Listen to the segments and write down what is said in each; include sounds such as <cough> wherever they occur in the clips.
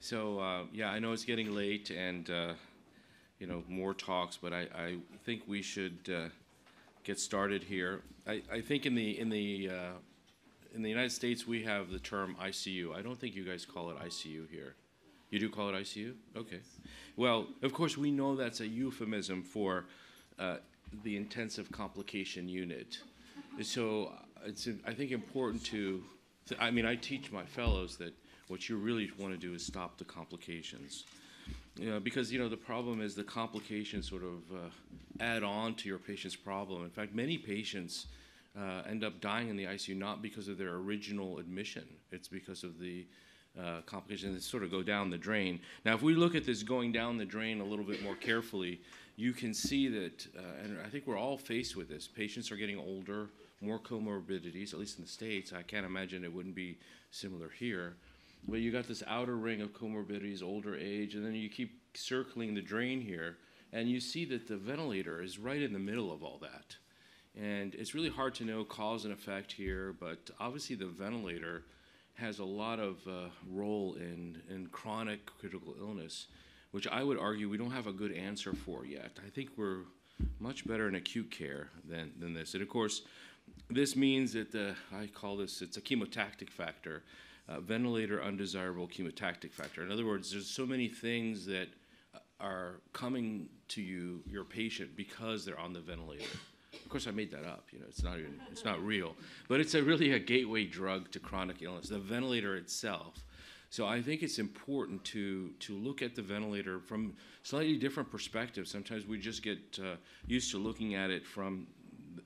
So uh, yeah, I know it's getting late and uh, you know more talks, but I, I think we should uh, get started here. I, I think in the in the uh, in the United States we have the term ICU. I don't think you guys call it ICU here. You do call it ICU? Okay. Well, of course we know that's a euphemism for uh, the intensive complication unit. So it's I think important to. I mean, I teach my fellows that what you really want to do is stop the complications. You know, because you know the problem is the complications sort of uh, add on to your patient's problem. In fact, many patients uh, end up dying in the ICU not because of their original admission; it's because of the uh, complications that sort of go down the drain. Now, if we look at this going down the drain a little bit more carefully, you can see that, uh, and I think we're all faced with this. Patients are getting older, more comorbidities, at least in the states. I can't imagine it wouldn't be similar here. But you got this outer ring of comorbidities, older age, and then you keep circling the drain here, and you see that the ventilator is right in the middle of all that. And it's really hard to know cause and effect here, but obviously the ventilator has a lot of uh, role in, in chronic critical illness, which I would argue we don't have a good answer for yet. I think we're much better in acute care than, than this. And of course, this means that the, I call this, it's a chemotactic factor uh, ventilator undesirable chemotactic factor. In other words, there's so many things that are coming to you, your patient, because they're on the ventilator. Of course, I made that up. You know, it's not even, it's not real, but it's a really a gateway drug to chronic illness. The ventilator itself. So I think it's important to to look at the ventilator from slightly different perspectives. Sometimes we just get uh, used to looking at it from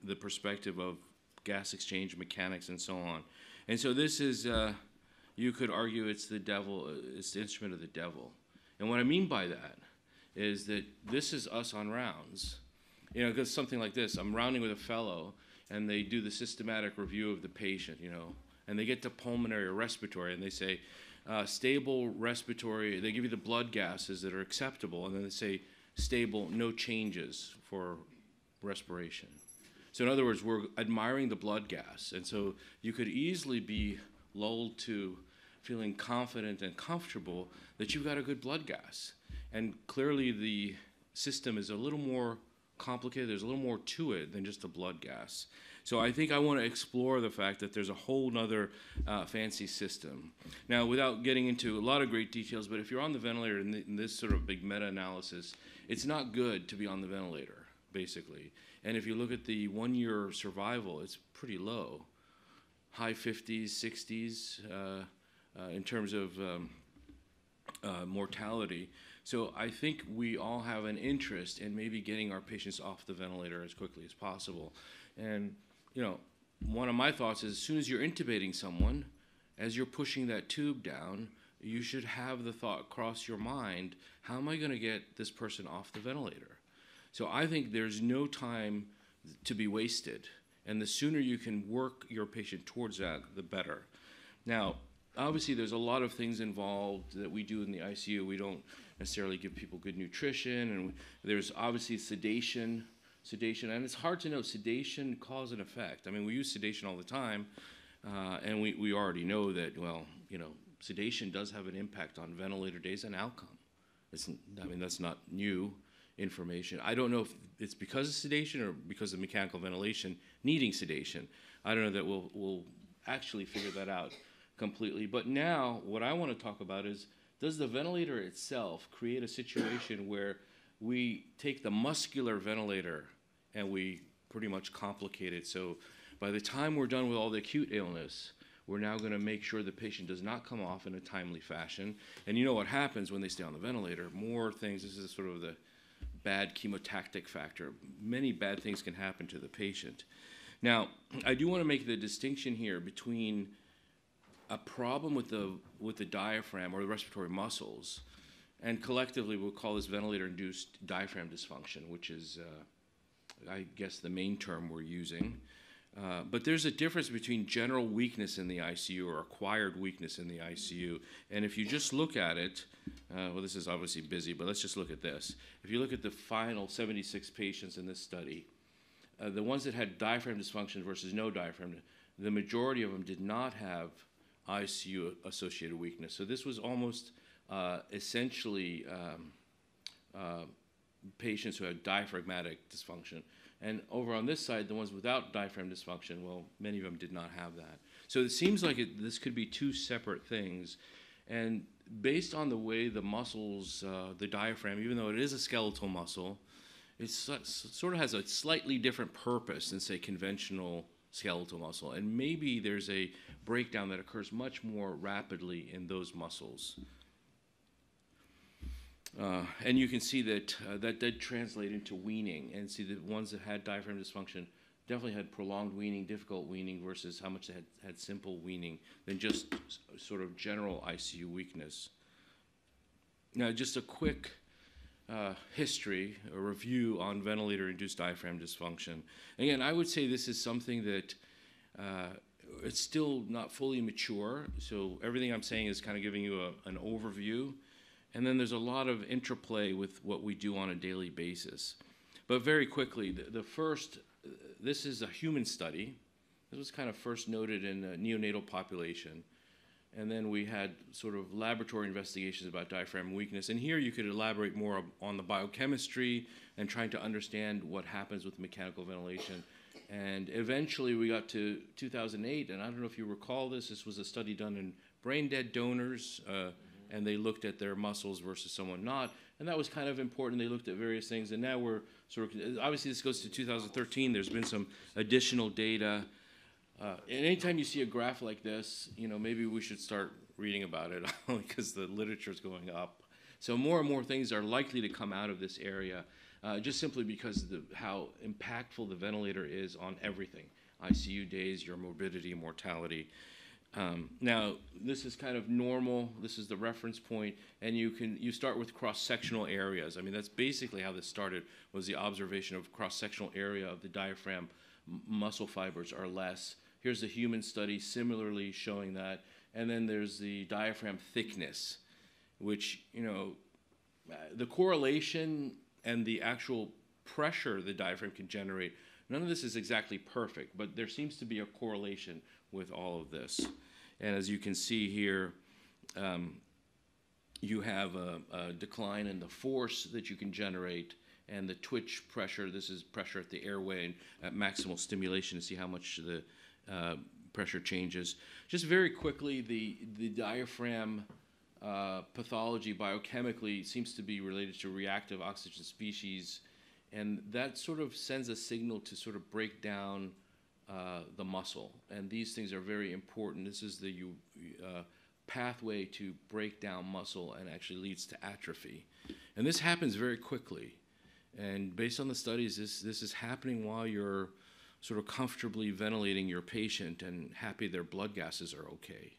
the perspective of gas exchange mechanics and so on. And so this is. Uh, you could argue it's the devil, it's the instrument of the devil. And what I mean by that is that this is us on rounds. You know, because something like this, I'm rounding with a fellow, and they do the systematic review of the patient, you know, and they get to pulmonary or respiratory, and they say, uh, stable respiratory, they give you the blood gases that are acceptable, and then they say, stable, no changes for respiration. So, in other words, we're admiring the blood gas, and so you could easily be lulled to feeling confident and comfortable that you've got a good blood gas. And clearly, the system is a little more complicated. There's a little more to it than just a blood gas. So I think I want to explore the fact that there's a whole nother uh, fancy system. Now, without getting into a lot of great details, but if you're on the ventilator in, the, in this sort of big meta-analysis, it's not good to be on the ventilator, basically. And if you look at the one-year survival, it's pretty low high 50s, 60s uh, uh, in terms of um, uh, mortality. So I think we all have an interest in maybe getting our patients off the ventilator as quickly as possible. And, you know, one of my thoughts is as soon as you're intubating someone, as you're pushing that tube down, you should have the thought cross your mind how am I going to get this person off the ventilator? So I think there's no time to be wasted. And the sooner you can work your patient towards that, the better. Now, obviously, there's a lot of things involved that we do in the ICU. We don't necessarily give people good nutrition, and there's obviously sedation. Sedation, and it's hard to know sedation cause and effect. I mean, we use sedation all the time, uh, and we, we already know that, well, you know, sedation does have an impact on ventilator days and outcome. It's, I mean, that's not new information. I don't know if it's because of sedation or because of mechanical ventilation needing sedation. I don't know that we'll, we'll actually figure that out completely. But now, what I want to talk about is does the ventilator itself create a situation where we take the muscular ventilator and we pretty much complicate it? So by the time we're done with all the acute illness, we're now going to make sure the patient does not come off in a timely fashion. And you know what happens when they stay on the ventilator? More things, this is sort of the bad chemotactic factor. Many bad things can happen to the patient. Now, I do want to make the distinction here between a problem with the with the diaphragm or the respiratory muscles, and collectively we'll call this ventilator-induced diaphragm dysfunction, which is, uh, I guess, the main term we're using. Uh, but there's a difference between general weakness in the ICU or acquired weakness in the ICU. And if you just look at it, uh, well, this is obviously busy, but let's just look at this. If you look at the final 76 patients in this study, uh, the ones that had diaphragm dysfunction versus no diaphragm, the majority of them did not have ICU associated weakness. So this was almost uh, essentially um, uh, patients who have diaphragmatic dysfunction. And over on this side, the ones without diaphragm dysfunction, well, many of them did not have that. So it seems like it, this could be two separate things. And based on the way the muscles, uh, the diaphragm, even though it is a skeletal muscle, it sort of has a slightly different purpose than, say, conventional skeletal muscle. And maybe there's a breakdown that occurs much more rapidly in those muscles. Uh, and you can see that uh, that did translate into weaning, and see the ones that had diaphragm dysfunction definitely had prolonged weaning, difficult weaning, versus how much they had, had simple weaning than just sort of general ICU weakness. Now, just a quick uh, history, a review on ventilator-induced diaphragm dysfunction. Again, I would say this is something that uh, it's still not fully mature, so everything I'm saying is kind of giving you a, an overview. And then there's a lot of interplay with what we do on a daily basis. But very quickly, the, the first, this is a human study. This was kind of first noted in a neonatal population. And then we had sort of laboratory investigations about diaphragm weakness. And here you could elaborate more on the biochemistry and trying to understand what happens with mechanical ventilation. And eventually we got to 2008, and I don't know if you recall this, this was a study done in brain dead donors. Uh, and they looked at their muscles versus someone not. And that was kind of important. They looked at various things. And now we're sort of, obviously, this goes to 2013. There's been some additional data. Uh, and anytime you see a graph like this, you know, maybe we should start reading about it <laughs> because the literature is going up. So more and more things are likely to come out of this area, uh, just simply because of the, how impactful the ventilator is on everything. ICU days, your morbidity, mortality. Um, now, this is kind of normal. This is the reference point, and you can you start with cross-sectional areas. I mean, that's basically how this started. Was the observation of cross-sectional area of the diaphragm muscle fibers are less. Here's the human study, similarly showing that, and then there's the diaphragm thickness, which you know, uh, the correlation and the actual pressure the diaphragm can generate. None of this is exactly perfect, but there seems to be a correlation with all of this. And as you can see here, um, you have a, a, decline in the force that you can generate and the twitch pressure. This is pressure at the airway and at maximal stimulation to see how much the uh, pressure changes. Just very quickly, the, the diaphragm uh, pathology biochemically seems to be related to reactive oxygen species, and that sort of sends a signal to sort of break down uh, the muscle. And these things are very important. This is the uh, pathway to break down muscle and actually leads to atrophy. And this happens very quickly. And based on the studies, this, this is happening while you're sort of comfortably ventilating your patient and happy their blood gases are okay.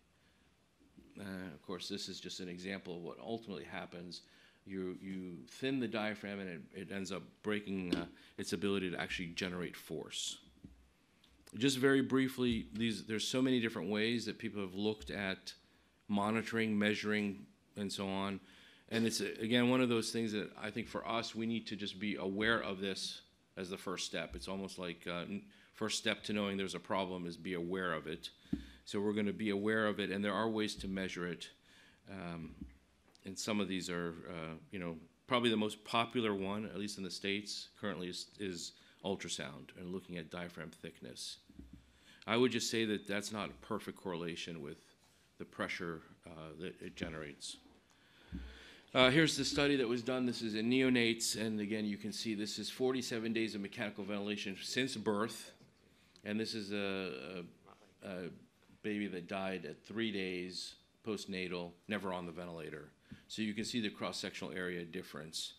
Uh, of course, this is just an example of what ultimately happens. You, you thin the diaphragm and it, it ends up breaking uh, its ability to actually generate force. Just very briefly, these there's so many different ways that people have looked at monitoring, measuring, and so on. And it's again one of those things that I think for us we need to just be aware of this as the first step. It's almost like uh, first step to knowing there's a problem is be aware of it. So we're going to be aware of it, and there are ways to measure it. Um, and some of these are, uh, you know, probably the most popular one, at least in the states, currently is, is ultrasound and looking at diaphragm thickness. I would just say that that's not a perfect correlation with the pressure uh, that it generates. Uh, here's the study that was done. This is in neonates, and again, you can see this is 47 days of mechanical ventilation since birth, and this is a, a, a baby that died at three days postnatal, never on the ventilator. So you can see the cross-sectional area difference.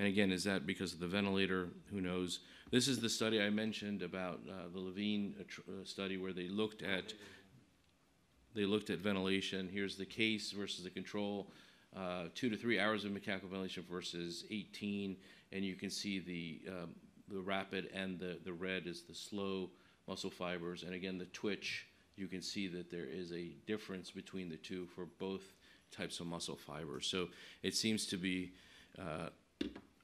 And again, is that because of the ventilator? Who knows? This is the study I mentioned about uh, the Levine uh, uh, study where they looked at they looked at ventilation. Here's the case versus the control. Uh, two to three hours of mechanical ventilation versus 18, and you can see the um, the rapid and the the red is the slow muscle fibers, and again the twitch. You can see that there is a difference between the two for both types of muscle fibers. So it seems to be uh,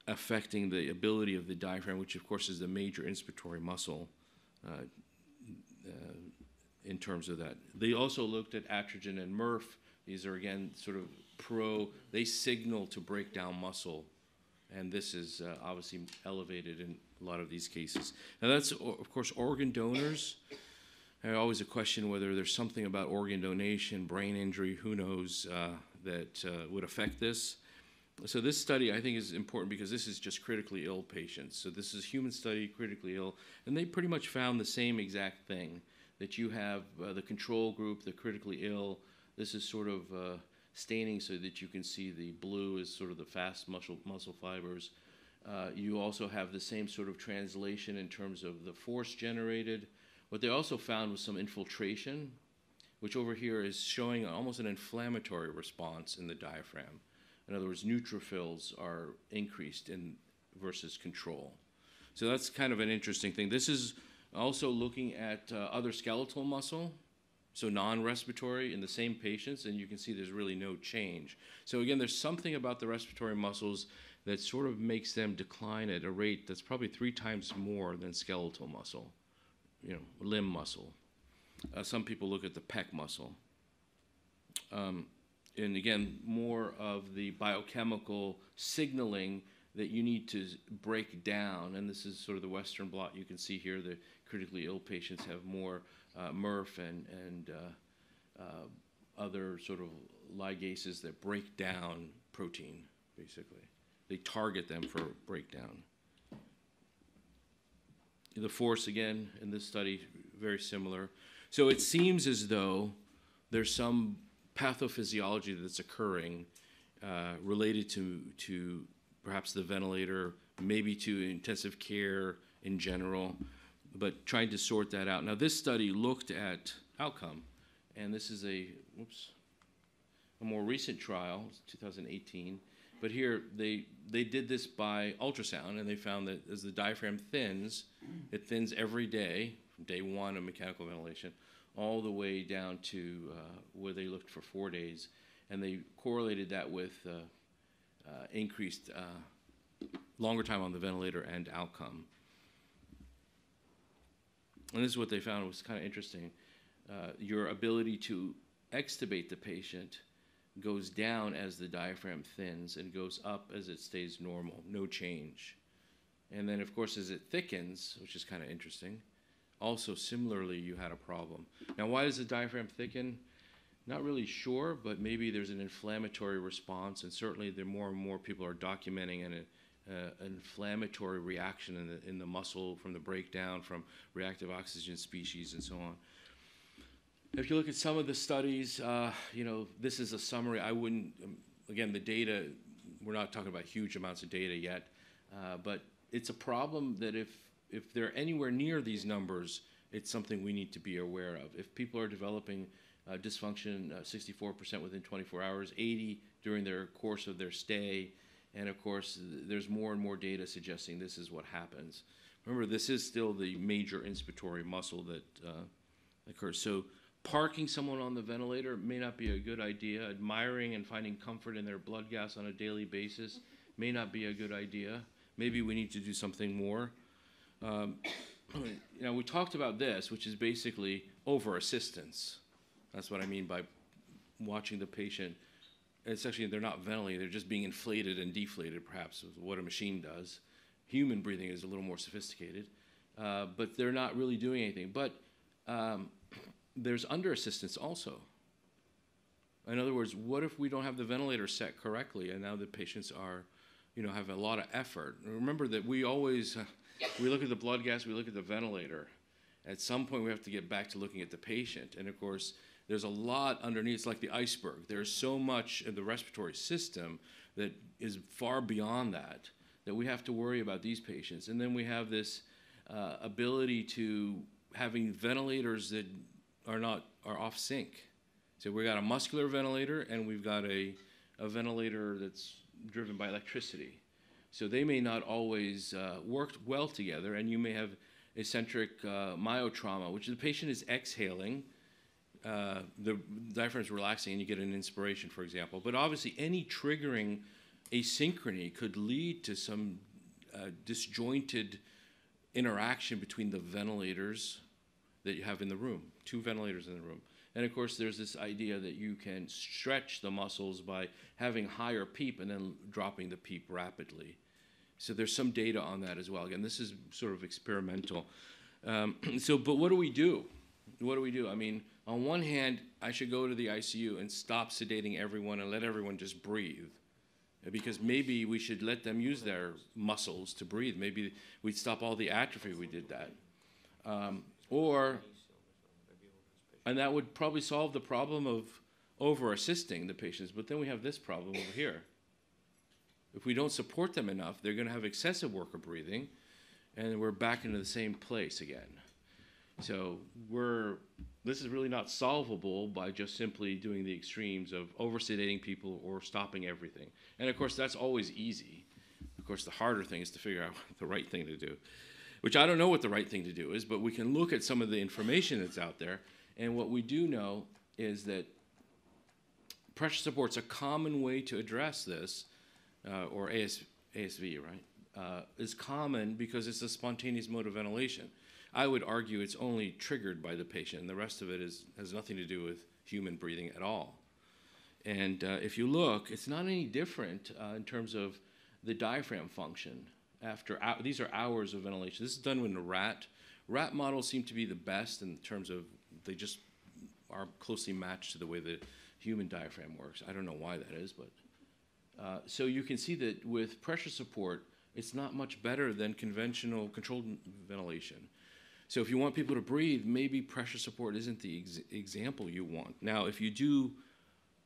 affecting the ability of the diaphragm, which of course is the major inspiratory muscle uh, uh, in terms of that. They also looked at atrogin and MRF. These are again sort of pro, they signal to break down muscle. And this is uh, obviously elevated in a lot of these cases. Now, that's, of course, organ donors. Always a question whether there's something about organ donation, brain injury, who knows, uh, that uh, would affect this. So this study, I think, is important because this is just critically ill patients. So this is a human study, critically ill, and they pretty much found the same exact thing, that you have uh, the control group, the critically ill. This is sort of uh, staining so that you can see the blue is sort of the fast muscle, muscle fibers. Uh, you also have the same sort of translation in terms of the force generated. What they also found was some infiltration, which over here is showing almost an inflammatory response in the diaphragm. In other words, neutrophils are increased in versus control. So that's kind of an interesting thing. This is also looking at uh, other skeletal muscle, so non-respiratory in the same patients, and you can see there's really no change. So again, there's something about the respiratory muscles that sort of makes them decline at a rate that's probably three times more than skeletal muscle, you know, limb muscle. Uh, some people look at the pec muscle. Um, and again, more of the biochemical signaling that you need to break down. And this is sort of the Western blot you can see here. The critically ill patients have more uh, MRF and, and uh, uh, other sort of ligases that break down protein, basically. They target them for breakdown. The force, again, in this study, very similar. So it seems as though there's some pathophysiology that's occurring uh, related to, to perhaps the ventilator, maybe to intensive care in general, but trying to sort that out. Now, this study looked at outcome, and this is a, whoops, a more recent trial, 2018. But here, they, they did this by ultrasound, and they found that as the diaphragm thins, it thins every day, day one of mechanical ventilation, all the way down to uh, where they looked for four days, and they correlated that with uh, uh, increased uh, longer time on the ventilator and outcome. And this is what they found was kind of interesting. Uh, your ability to extubate the patient goes down as the diaphragm thins and goes up as it stays normal, no change. And then, of course, as it thickens, which is kind of interesting, also similarly you had a problem. Now, why does the diaphragm thicken? Not really sure, but maybe there's an inflammatory response, and certainly there more and more people are documenting an, uh, inflammatory reaction in the, in the muscle from the breakdown from reactive oxygen species and so on. If you look at some of the studies, uh, you know, this is a summary. I wouldn't, um, again, the data, we're not talking about huge amounts of data yet, uh, but it's a problem that if, if they're anywhere near these numbers, it's something we need to be aware of. If people are developing uh, dysfunction, uh, 64% within 24 hours, 80 during their course of their stay, and of course, there's more and more data suggesting this is what happens. Remember, this is still the major inspiratory muscle that uh, occurs. So parking someone on the ventilator may not be a good idea. Admiring and finding comfort in their blood gas on a daily basis may not be a good idea. Maybe we need to do something more. Um, you know, we talked about this, which is basically over assistance. That's what I mean by watching the patient. It's actually they're not ventilating; they're just being inflated and deflated, perhaps, with what a machine does. Human breathing is a little more sophisticated, uh, but they're not really doing anything. But um, there's under assistance also. In other words, what if we don't have the ventilator set correctly, and now the patients are, you know, have a lot of effort? Remember that we always uh, we look at the blood gas, we look at the ventilator. At some point, we have to get back to looking at the patient, and of course, there's a lot underneath. It's like the iceberg. There's so much in the respiratory system that is far beyond that that we have to worry about these patients. And then we have this uh, ability to having ventilators that are not are off sync. So we've got a muscular ventilator and we've got a, a ventilator that's driven by electricity. So they may not always uh, work well together, and you may have eccentric uh, myotrauma, which the patient is exhaling, uh, the diaphragm is relaxing, and you get an inspiration, for example. But obviously, any triggering asynchrony could lead to some uh, disjointed interaction between the ventilators that you have in the room, two ventilators in the room. And of course, there's this idea that you can stretch the muscles by having higher PEEP and then dropping the PEEP rapidly. So there's some data on that as well. Again, this is sort of experimental. Um, <clears throat> so, but what do we do? What do we do? I mean, on one hand, I should go to the ICU and stop sedating everyone and let everyone just breathe. Because maybe we should let them use their muscles to breathe. Maybe we'd stop all the atrophy we did that. Um, or, and that would probably solve the problem of over assisting the patients. But then we have this problem over here. If we don't support them enough, they're going to have excessive worker breathing, and we're back into the same place again. So we're this is really not solvable by just simply doing the extremes of oversedating people or stopping everything. And of course, that's always easy. Of course, the harder thing is to figure out <laughs> the right thing to do, which I don't know what the right thing to do is, but we can look at some of the information that's out there. And what we do know is that pressure support's a common way to address this uh, or AS, ASV, right, uh, is common because it's a spontaneous mode of ventilation. I would argue it's only triggered by the patient, and the rest of it is, has nothing to do with human breathing at all. And uh, if you look, it's not any different uh, in terms of the diaphragm function. After these are hours of ventilation. This is done with a rat. Rat models seem to be the best in terms of they just are closely matched to the way the human diaphragm works. I don't know why that is, but uh, so you can see that with pressure support, it's not much better than conventional controlled ventilation. So if you want people to breathe, maybe pressure support isn't the ex example you want. Now, if you do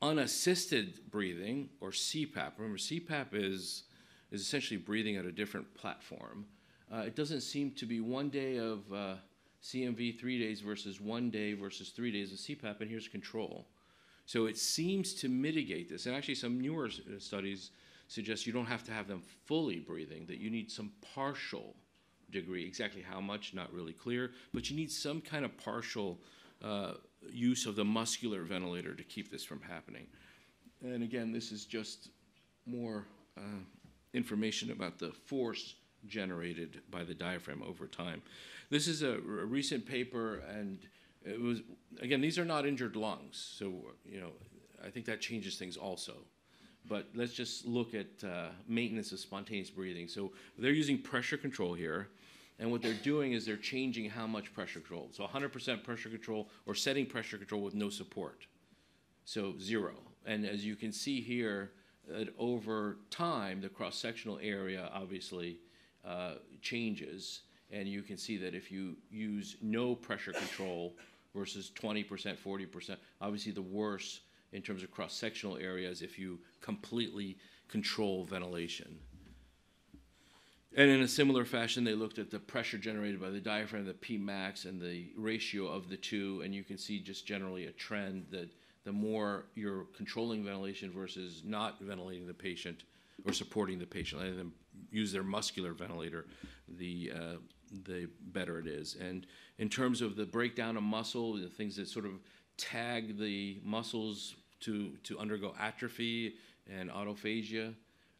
unassisted breathing or CPAP, remember CPAP is, is essentially breathing at a different platform. Uh, it doesn't seem to be one day of uh, CMV three days versus one day versus three days of CPAP, and here's control. So it seems to mitigate this. And actually, some newer uh, studies suggest you don't have to have them fully breathing, that you need some partial degree. Exactly how much, not really clear, but you need some kind of partial uh, use of the muscular ventilator to keep this from happening. And again, this is just more uh, information about the force generated by the diaphragm over time. This is a, a recent paper, and it was again these are not injured lungs so you know i think that changes things also. But let's just look at uh, maintenance of spontaneous breathing. So they're using pressure control here and what they're doing is they're changing how much pressure control. So 100% pressure control or setting pressure control with no support. So zero. And as you can see here that over time the cross-sectional area obviously uh, changes and you can see that if you use no pressure control versus 20%, 40%. Obviously, the worse in terms of cross-sectional areas if you completely control ventilation. And in a similar fashion, they looked at the pressure generated by the diaphragm, the P max, and the ratio of the two, and you can see just generally a trend that the more you're controlling ventilation versus not ventilating the patient or supporting the patient, letting them use their muscular ventilator, the uh, the better it is. And in terms of the breakdown of muscle, the things that sort of tag the muscles to, to undergo atrophy and autophagia,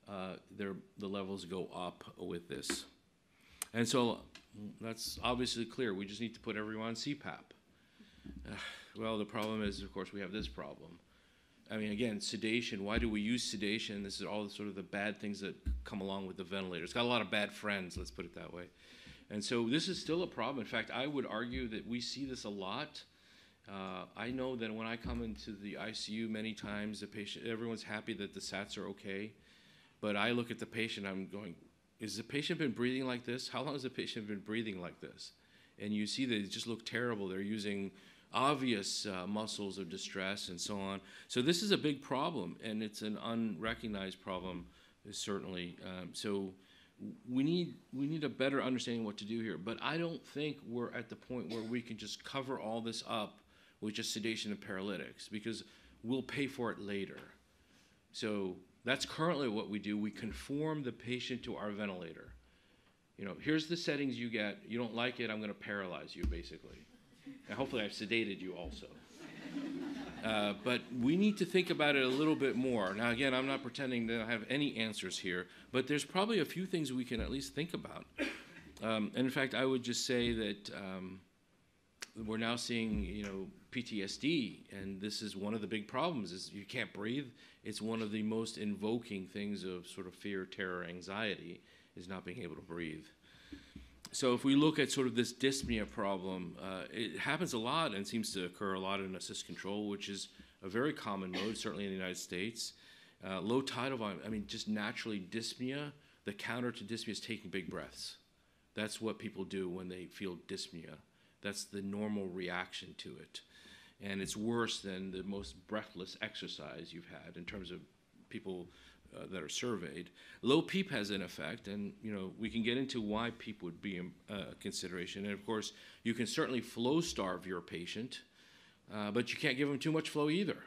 uh, the levels go up with this. And so that's obviously clear. We just need to put everyone on CPAP. Uh, <sighs> well, the problem is, of course, we have this problem. I mean, again, sedation. Why do we use sedation? This is all sort of the bad things that come along with the ventilator. It's got a lot of bad friends, let's put it that way. And so this is still a problem. In fact, I would argue that we see this a lot. Uh, I know that when I come into the ICU many times, the patient, everyone's happy that the SATs are okay. But I look at the patient, I'm going, is the patient been breathing like this? How long has the patient been breathing like this? And you see they just look terrible. They're using obvious uh, muscles of distress and so on. So this is a big problem, and it's an unrecognized problem, certainly. Um, so we need we need a better understanding what to do here. But I don't think we're at the point where we can just cover all this up with just sedation and paralytics because we'll pay for it later. So that's currently what we do. We conform the patient to our ventilator. You know, here's the settings you get. You don't like it, I'm going to paralyze you, basically. And hopefully, I've sedated you also. Uh, but we need to think about it a little bit more. Now, again, I'm not pretending that I have any answers here, but there's probably a few things we can at least think about. Um, and in fact, I would just say that um, we're now seeing, you know, PTSD, and this is one of the big problems: is you can't breathe. It's one of the most invoking things of sort of fear, terror, anxiety, is not being able to breathe. So if we look at sort of this dyspnea problem, uh, it happens a lot and seems to occur a lot in assist control, which is a very common mode, certainly in the United States. Uh, low tidal volume, I mean, just naturally dyspnea. The counter to dyspnea is taking big breaths. That's what people do when they feel dyspnea. That's the normal reaction to it. And it's worse than the most breathless exercise you've had in terms of people uh, that are surveyed. Low PEEP has an effect, and you know we can get into why PEEP would be a uh, consideration. And of course, you can certainly flow starve your patient, uh, but you can't give them too much flow either.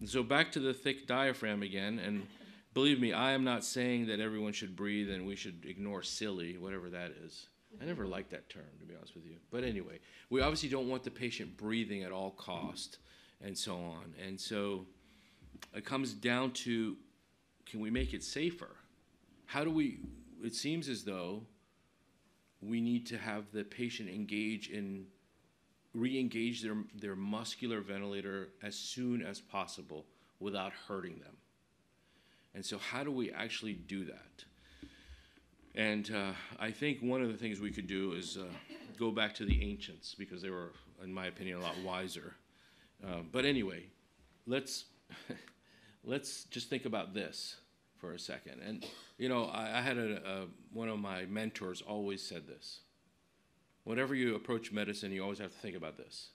And so back to the thick diaphragm again, and believe me, I am not saying that everyone should breathe and we should ignore SILI, whatever that is. I never liked that term, to be honest with you. But anyway, we obviously don't want the patient breathing at all cost, and so on. And so it comes down to, can we make it safer? How do we? It seems as though we need to have the patient engage in, re-engage their their muscular ventilator as soon as possible without hurting them. And so, how do we actually do that? And uh, I think one of the things we could do is uh, go back to the ancients because they were, in my opinion, a lot wiser. Uh, but anyway, let's <laughs> let's just think about this for a second. And you know, I, I had a, a, one of my mentors always said this. Whenever you approach medicine, you always have to think about this.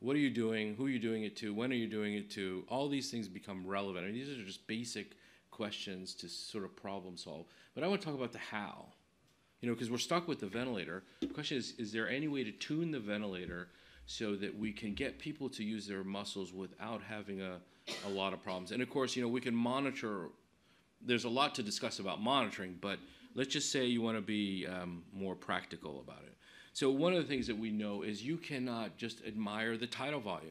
What are you doing? Who are you doing it to? When are you doing it to? All these things become relevant. I mean, these are just basic questions to sort of problem solve. But I want to talk about the how. You know, because we're stuck with the ventilator. The question is, is there any way to tune the ventilator so that we can get people to use their muscles without having a, a lot of problems? And of course, you know, we can monitor. There's a lot to discuss about monitoring, but let's just say you want to be um, more practical about it. So one of the things that we know is you cannot just admire the tidal volume.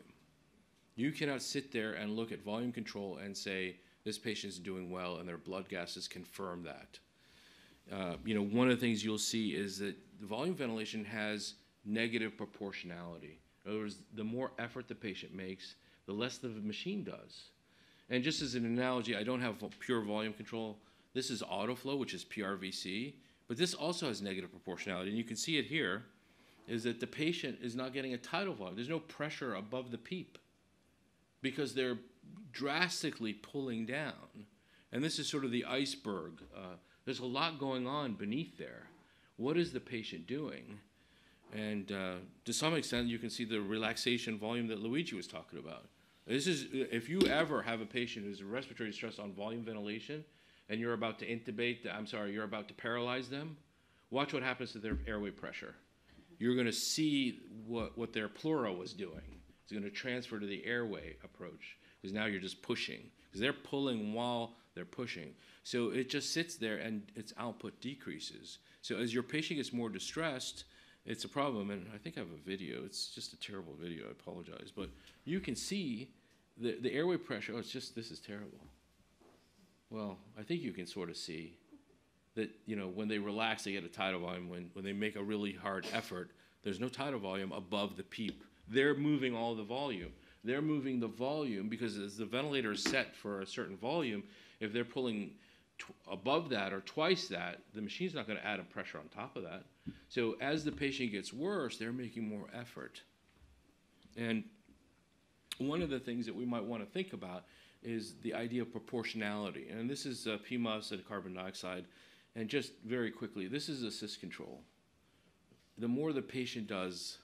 You cannot sit there and look at volume control and say, this patient is doing well and their blood gases confirm that. Uh, you know, one of the things you'll see is that the volume ventilation has negative proportionality. In other words, the more effort the patient makes, the less the machine does. And just as an analogy, I don't have pure volume control. This is autoflow, which is PRVC, but this also has negative proportionality. And you can see it here, is that the patient is not getting a tidal volume. There's no pressure above the PEEP because they're drastically pulling down. And this is sort of the iceberg. Uh, there's a lot going on beneath there. What is the patient doing? And uh, to some extent, you can see the relaxation volume that Luigi was talking about. This is if you ever have a patient who's respiratory distress on volume ventilation, and you're about to intubate. I'm sorry, you're about to paralyze them. Watch what happens to their airway pressure. You're going to see what what their pleura was doing. It's going to transfer to the airway approach because now you're just pushing because they're pulling while they're pushing. So it just sits there and its output decreases. So as your patient gets more distressed, it's a problem. And I think I have a video. It's just a terrible video. I apologize, but you can see the the airway pressure. Oh, it's just this is terrible. Well, I think you can sort of see that you know when they relax, they get a tidal volume. When when they make a really hard effort, there's no tidal volume above the PEEP. They're moving all the volume they're moving the volume because as the ventilator is set for a certain volume, if they're pulling above that or twice that, the machine's not going to add a pressure on top of that. So as the patient gets worse, they're making more effort. And one of the things that we might want to think about is the idea of proportionality. And this is uh, PMUS and carbon dioxide. And just very quickly, this is assist control. The more the patient does,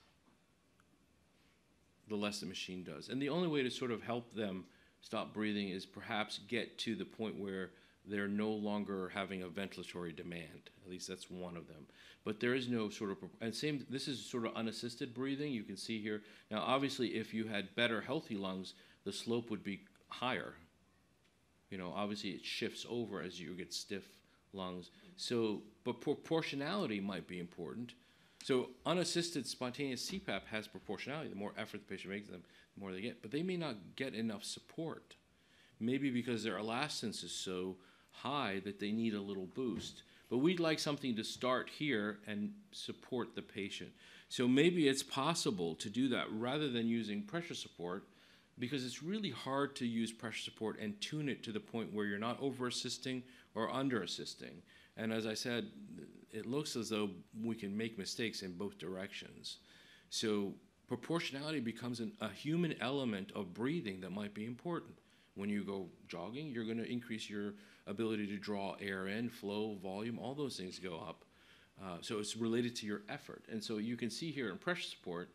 the less the machine does. And the only way to sort of help them stop breathing is perhaps get to the point where they're no longer having a ventilatory demand. At least that's one of them. But there is no sort of and same. This is sort of unassisted breathing. You can see here now. Obviously, if you had better healthy lungs, the slope would be higher. You know, obviously it shifts over as you get stiff lungs. So, but proportionality might be important. So unassisted spontaneous CPAP has proportionality. The more effort the patient makes, the more they get. But they may not get enough support. Maybe because their elastance is so high that they need a little boost. But we'd like something to start here and support the patient. So maybe it's possible to do that rather than using pressure support because it's really hard to use pressure support and tune it to the point where you're not over assisting or under assisting. And as I said, it looks as though we can make mistakes in both directions. So proportionality becomes an, a human element of breathing that might be important. When you go jogging, you're going to increase your ability to draw air in, flow, volume, all those things go up. Uh, so it's related to your effort. And so you can see here in pressure support,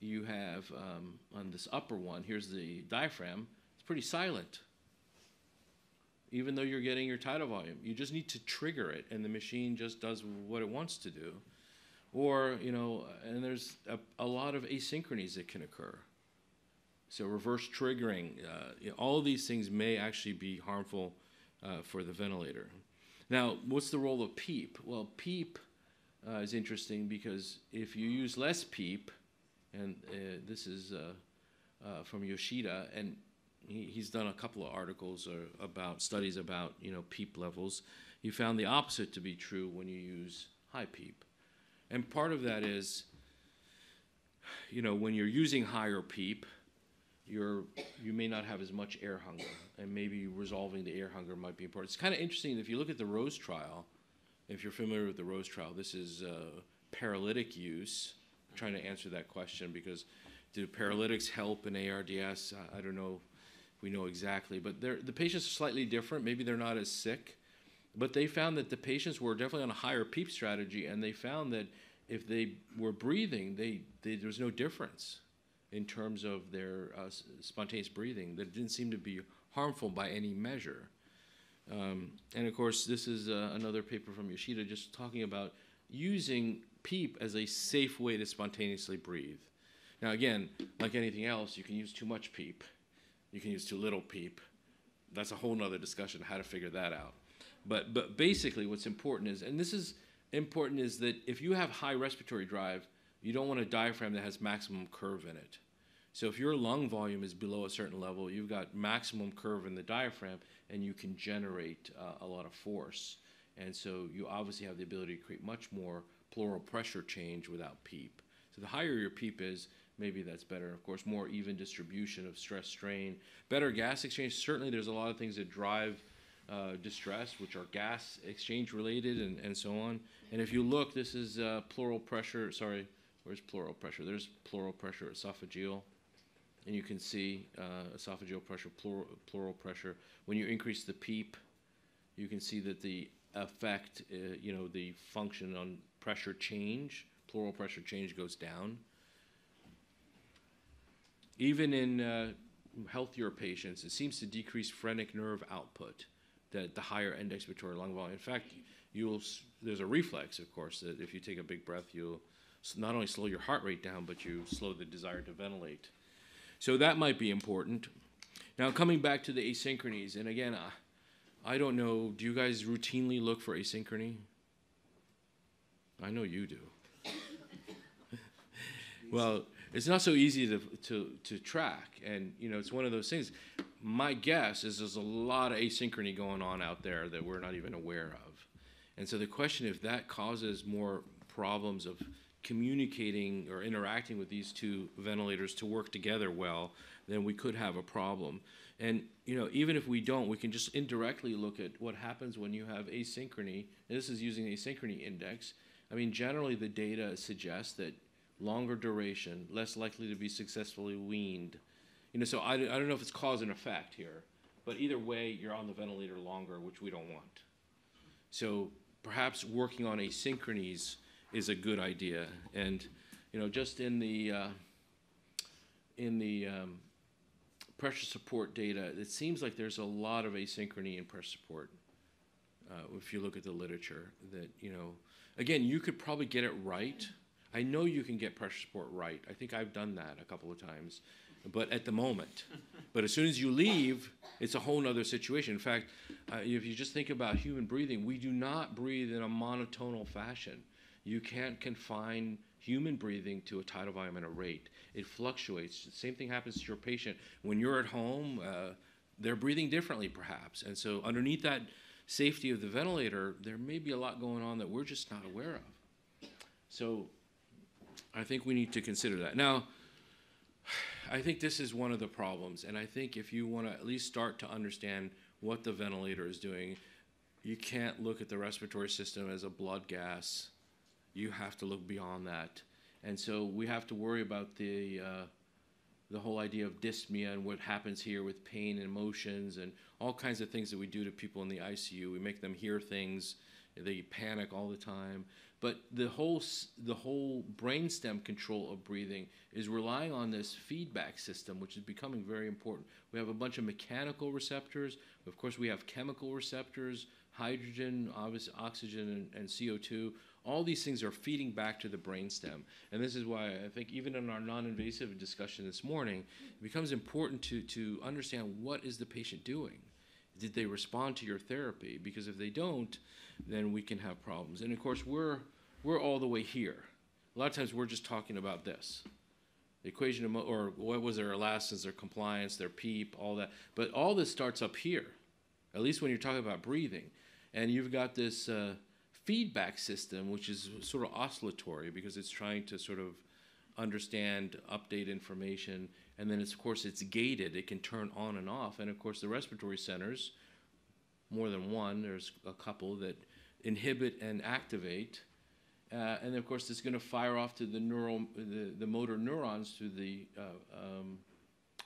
you have um, on this upper one, here's the diaphragm, it's pretty silent. Even though you're getting your tidal volume, you just need to trigger it and the machine just does what it wants to do. Or, you know, and there's a, a lot of asynchronies that can occur. So reverse triggering, uh, you know, all of these things may actually be harmful uh, for the ventilator. Now, what's the role of PEEP? Well, PEEP uh, is interesting because if you use less PEEP, and uh, this is uh, uh, from Yoshida, and he, he's done a couple of articles or, about studies about you know PEEP levels. He found the opposite to be true when you use high PEEP, and part of that is, you know, when you're using higher PEEP, you're you may not have as much air hunger, and maybe resolving the air hunger might be important. It's kind of interesting if you look at the Rose trial. If you're familiar with the Rose trial, this is uh, paralytic use trying to answer that question because do paralytics help in ARDS? I, I don't know we know exactly, but the patients are slightly different. Maybe they're not as sick, but they found that the patients were definitely on a higher PEEP strategy, and they found that if they were breathing, they, they there was no difference in terms of their uh, spontaneous breathing. That didn't seem to be harmful by any measure. Um, and of course, this is uh, another paper from Yoshida just talking about using PEEP as a safe way to spontaneously breathe. Now, again, like anything else, you can use too much PEEP, you can use too little PEEP. That's a whole nother discussion how to figure that out. But, but basically, what's important is, and this is important, is that if you have high respiratory drive, you don't want a diaphragm that has maximum curve in it. So if your lung volume is below a certain level, you've got maximum curve in the diaphragm, and you can generate uh, a lot of force. And so you obviously have the ability to create much more pleural pressure change without PEEP. So the higher your PEEP is, maybe that's better. Of course, more even distribution of stress strain, better gas exchange. Certainly, there's a lot of things that drive uh, distress, which are gas exchange related and, and so on. And if you look, this is uh, pleural pressure. Sorry, where's pleural pressure? There's pleural pressure, esophageal. And you can see uh, esophageal pressure, pleural, pleural pressure. When you increase the PEEP, you can see that the effect, uh, you know, the function on pressure change, pleural pressure change goes down. Even in uh, healthier patients, it seems to decrease phrenic nerve output, that the higher end expiratory lung volume. In fact, you'll there's a reflex, of course, that if you take a big breath, you'll not only slow your heart rate down, but you slow the desire to ventilate. So that might be important. Now, coming back to the asynchronies, and again, I, don't know, do you guys routinely look for asynchrony? I know you do. <laughs> well, it's not so easy to, to, to track. And, you know, it's one of those things. My guess is there's a lot of asynchrony going on out there that we're not even aware of. And so the question if that causes more problems of communicating or interacting with these two ventilators to work together well, then we could have a problem. And you know, even if we don't, we can just indirectly look at what happens when you have asynchrony. And this is using asynchrony index. I mean, generally the data suggests that longer duration, less likely to be successfully weaned. You know, so I, I don't know if it's cause and effect here, but either way, you're on the ventilator longer, which we don't want. So perhaps working on asynchronies is a good idea. And you know, just in the uh, in the um, pressure support data, it seems like there's a lot of asynchrony in pressure support. Uh, if you look at the literature, that you know again, you could probably get it right. I know you can get pressure support right. I think I've done that a couple of times, but at the moment. <laughs> but as soon as you leave, it's a whole other situation. In fact, uh, if you just think about human breathing, we do not breathe in a monotonal fashion. You can't confine human breathing to a tidal volume and a rate. It fluctuates. The same thing happens to your patient. When you're at home, uh, they're breathing differently, perhaps. And so, underneath that safety of the ventilator, there may be a lot going on that we're just not aware of. So I think we need to consider that. Now, I think this is one of the problems, and I think if you want to at least start to understand what the ventilator is doing, you can't look at the respiratory system as a blood gas. You have to look beyond that, and so we have to worry about the uh, the whole idea of dyspnea and what happens here with pain and emotions and all kinds of things that we do to people in the ICU. We make them hear things, they panic all the time. But the whole the whole brainstem control of breathing is relying on this feedback system, which is becoming very important. We have a bunch of mechanical receptors. Of course, we have chemical receptors, hydrogen, obviously oxygen, and, and CO2. All these things are feeding back to the brainstem. And this is why I think even in our non-invasive discussion this morning, it becomes important to, to understand what is the patient doing. Did they respond to your therapy? Because if they don't, then we can have problems. And of course, we're, we're all the way here. A lot of times we're just talking about this. The equation of, or what was their elastance, their compliance, their PEEP, all that. But all this starts up here, at least when you're talking about breathing. And you've got this uh, feedback system, which is sort of oscillatory because it's trying to sort of understand, update information, and then it's, of course it's gated. It can turn on and off, and of course the respiratory centers, more than one. There's a couple that inhibit and activate, uh, and of course it's going to fire off to the neural, the, the motor neurons to the uh, um,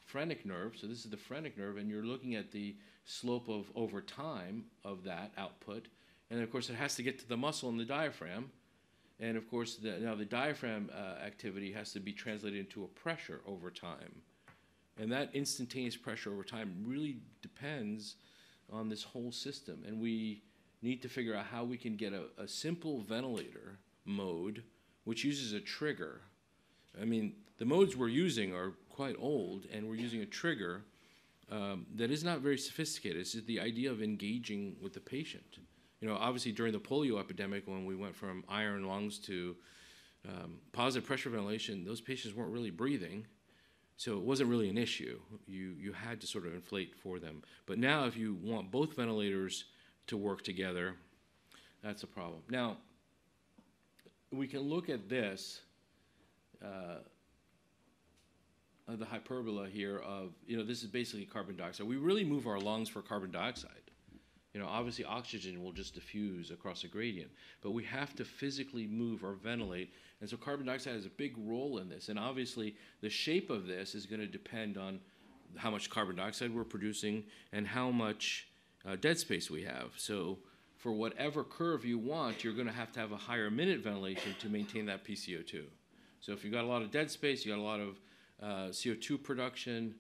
phrenic nerve. So this is the phrenic nerve, and you're looking at the slope of over time of that output and of course, it has to get to the muscle in the diaphragm. And of course, the, now the diaphragm uh, activity has to be translated into a pressure over time. And that instantaneous pressure over time really depends on this whole system. And we need to figure out how we can get a, a simple ventilator mode which uses a trigger. I mean, the modes we're using are quite old, and we're using a trigger um, that is not very sophisticated. It's the idea of engaging with the patient you know, obviously during the polio epidemic, when we went from iron lungs to um, positive pressure ventilation, those patients weren't really breathing. So it wasn't really an issue. You, you had to sort of inflate for them. But now, if you want both ventilators to work together, that's a problem. Now, we can look at this, uh, the hyperbola here of, you know, this is basically carbon dioxide. We really move our lungs for carbon dioxide. You know, obviously oxygen will just diffuse across a gradient, but we have to physically move or ventilate. And so carbon dioxide has a big role in this. And obviously the shape of this is going to depend on how much carbon dioxide we're producing and how much uh, dead space we have. So for whatever curve you want, you're going to have to have a higher minute ventilation to maintain that PCO2. So if you've got a lot of dead space, you got a lot of uh, CO2 production,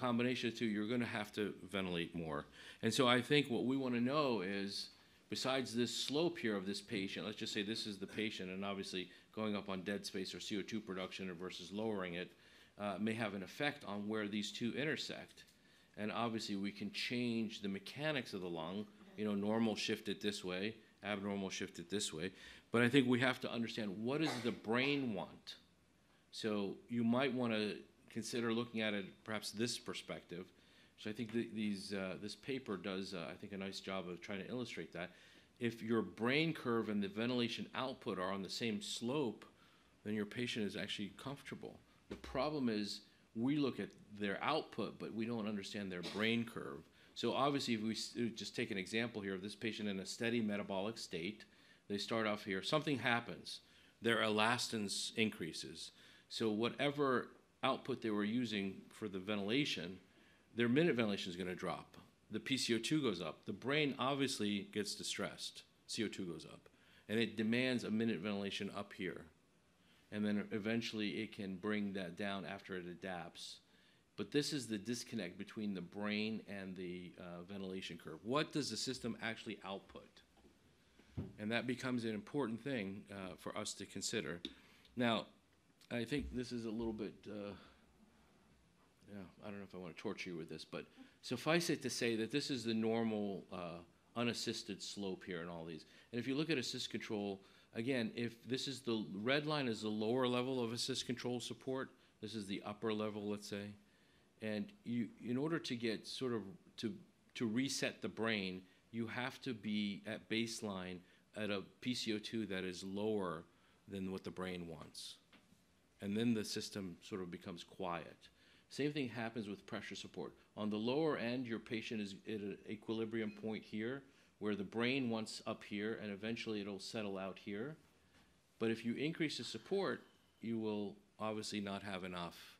combination of two, you're going to have to ventilate more. And so I think what we want to know is, besides this slope here of this patient, let's just say this is the patient, and obviously going up on dead space or CO2 production versus lowering it uh, may have an effect on where these two intersect. And obviously we can change the mechanics of the lung, you know, normal shift it this way, abnormal shift it this way. But I think we have to understand what does the brain want? So you might want to consider looking at it perhaps this perspective. So I think these, uh, this paper does, uh, I think, a nice job of trying to illustrate that. If your brain curve and the ventilation output are on the same slope, then your patient is actually comfortable. The problem is we look at their output, but we don't understand their brain curve. So obviously, if we uh, just take an example here of this patient in a steady metabolic state, they start off here, something happens, their elastance increases. So whatever output they were using for the ventilation, their minute ventilation is going to drop. The PCO2 goes up. The brain obviously gets distressed. CO2 goes up. And it demands a minute ventilation up here. And then eventually it can bring that down after it adapts. But this is the disconnect between the brain and the uh, ventilation curve. What does the system actually output? And that becomes an important thing uh, for us to consider. Now, I think this is a little bit, uh, yeah, I don't know if I want to torture you with this, but suffice it to say that this is the normal uh, unassisted slope here in all these. And if you look at assist control, again, if this is the red line is the lower level of assist control support, this is the upper level, let's say. And you, in order to get sort of to to reset the brain, you have to be at baseline at a PCO2 that is lower than what the brain wants. And then the system sort of becomes quiet. Same thing happens with pressure support. On the lower end, your patient is at an equilibrium point here, where the brain wants up here, and eventually it'll settle out here. But if you increase the support, you will obviously not have enough.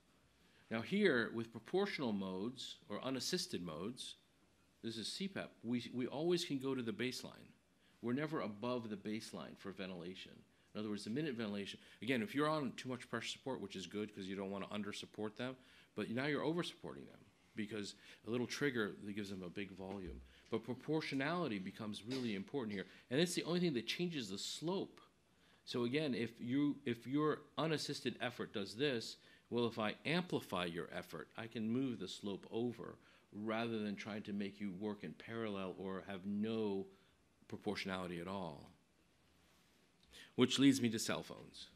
Now here, with proportional modes or unassisted modes, this is CPAP, we, we always can go to the baseline. We're never above the baseline for ventilation. In other words, the minute ventilation, again, if you're on too much pressure support, which is good because you don't want to under support them, but now you're over supporting them because a little trigger that gives them a big volume. But proportionality becomes really important here. And it's the only thing that changes the slope. So again, if you if your unassisted effort does this, well, if I amplify your effort, I can move the slope over rather than trying to make you work in parallel or have no proportionality at all. Which leads me to cell phones.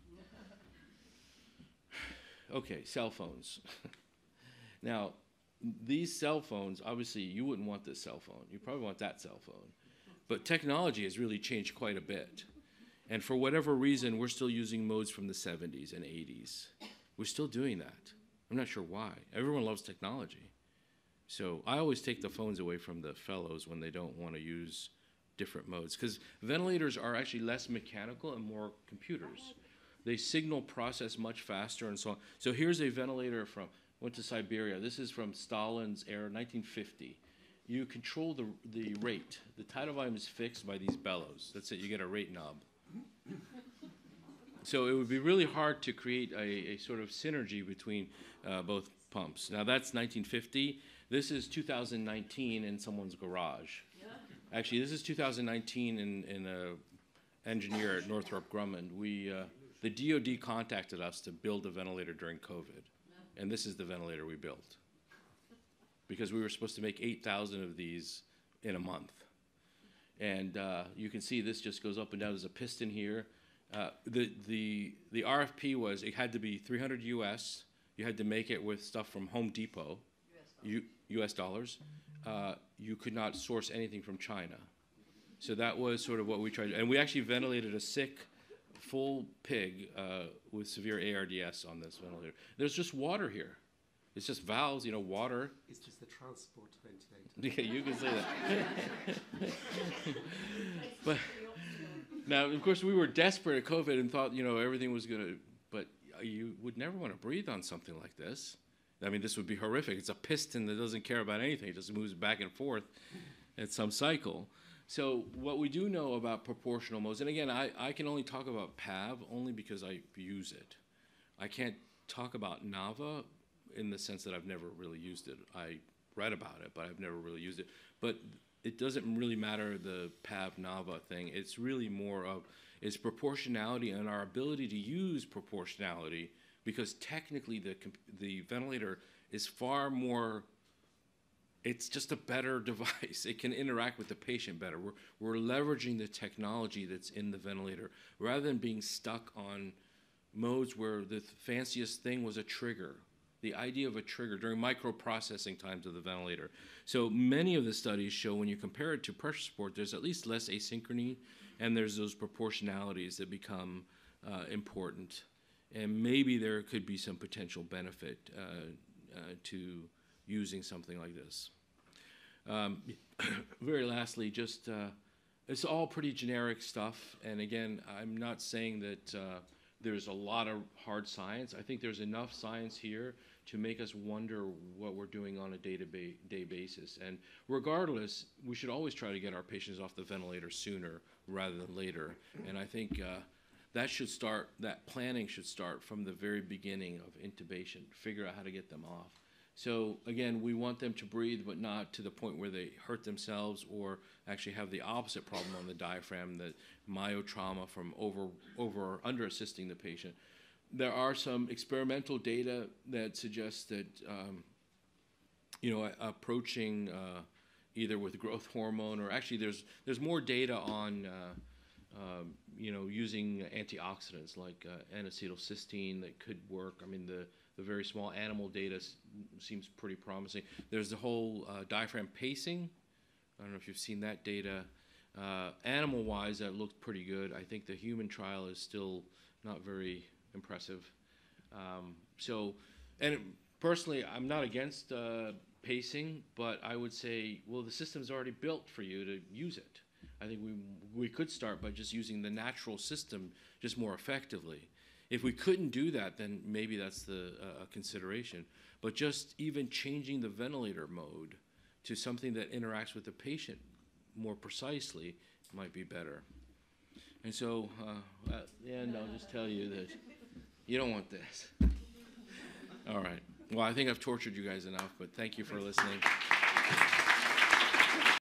okay, cell phones. <laughs> now, these cell phones, obviously, you wouldn't want this cell phone. You probably want that cell phone. But technology has really changed quite a bit. And for whatever reason, we're still using modes from the 70s and 80s. We're still doing that. I'm not sure why. Everyone loves technology. So I always take the phones away from the fellows when they don't want to use different modes because ventilators are actually less mechanical and more computers. They signal process much faster and so on. So here's a ventilator from went to Siberia. This is from Stalin's era, 1950. You control the, the rate. The tidal volume is fixed by these bellows. That's it. You get a rate knob. so it would be really hard to create a, a sort of synergy between uh, both pumps. Now that's 1950. This is 2019 in someone's garage. Actually, this is 2019 in, in a engineer at Northrop Grumman. We, uh, the DoD contacted us to build a ventilator during COVID, and this is the ventilator we built because we were supposed to make 8,000 of these in a month. And uh, you can see this just goes up and down. There's a piston here. Uh, the, the, the RFP was it had to be 300 US. You had to make it with stuff from Home Depot, US dollars. U, US dollars. Uh, you could not source anything from China. So that was sort of what we tried. And we actually ventilated a sick, full pig uh, with severe ARDS on this ventilator. There's just water here. It's just valves, you know, water. It's just the transport ventilator. <laughs> Yeah, you can say that. <laughs> but now, of course, we were desperate at COVID and thought, you know, everything was going to, but you would never want to breathe on something like this. I mean, this would be horrific. It's a piston that doesn't care about anything, it just moves back and forth at some cycle. So, what we do know about proportional modes, and again, I, I can only talk about PAV only because I use it. I can't talk about NAVA in the sense that I've never really used it. I read about it, but I've never really used it. But it doesn't really matter the PAV NAVA thing. It's really more of its proportionality and our ability to use proportionality because technically the the ventilator is far more it's just a better <laughs> device. It can interact with the patient better. We're, we're leveraging the technology that's in the ventilator rather than being stuck on modes where the fanciest thing was a trigger. The idea of a trigger during microprocessing times of the ventilator. So many of the studies show when you compare it to pressure support, there's at least less asynchrony and there's those proportionalities that become uh, important and maybe there could be some potential benefit uh, uh, to using something like this. Um, <coughs> very lastly, just uh, it's all pretty generic stuff, and again, I'm not saying that uh, there's a lot of hard science. I think there's enough science here to make us wonder what we're doing on a day-to-day basis. And regardless, we should always try to get our patients off the ventilator sooner rather than later. And I think uh, that should start, that planning should start from the very beginning of intubation, figure out how to get them off. So again, we want them to breathe, but not to the point where they hurt themselves or actually have the opposite problem on the diaphragm, the myotrauma from over, over or under assisting the patient. There are some experimental data that suggests that, um, you know, approaching uh, either with growth hormone or actually there's, there's more data on uh, um, you know, using antioxidants like uh, N-acetylcysteine that could work. I mean, the, the very small animal data seems pretty promising. There's the whole uh, diaphragm pacing I don't know if you've seen that data. Uh, animal-wise, that looked pretty good. I think the human trial is still not very impressive. Um, so, and personally, I'm not against uh, pacing, but I would say, well, the system's already built for you to use it. I think we we could start by just using the natural system just more effectively. If we couldn't do that, then maybe that's the uh, consideration. But just even changing the ventilator mode to something that interacts with the patient more precisely might be better. And so uh, at the end, I'll just tell you that you don't want this. <laughs> All right. Well, I think I've tortured you guys enough, but thank you for listening.